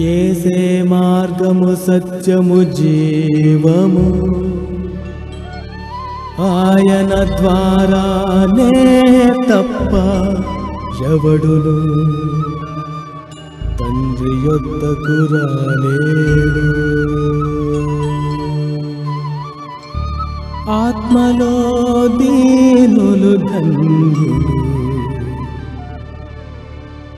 ఏసే మార్గము సత్యము జీవము. ఆయన ద్వారానే తప్ప ఎవడును తండ్రి యొద్దకు రాలేడు. ఆత్మలో దీనులు ధన్యుడు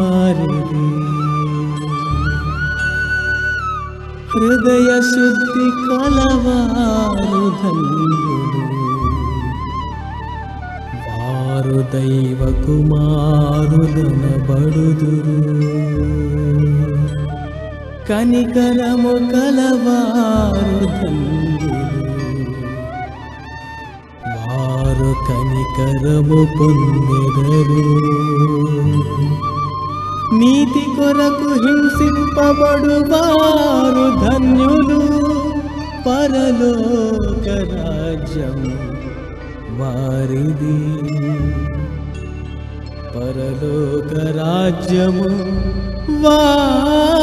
వారిది హృదయ శుద్ధి కలవారు ధన్యుడు వారు దైవ కుమారులనబడుదురు. కనికరము కలవారు ధన్యుడు వారు కనికరము పొందెదరు. నీతి కొరకు హింసింపబడు వారు ధన్యులు. పరలోక రాజ్యం వారిది. పరలోక రాజ్యము వా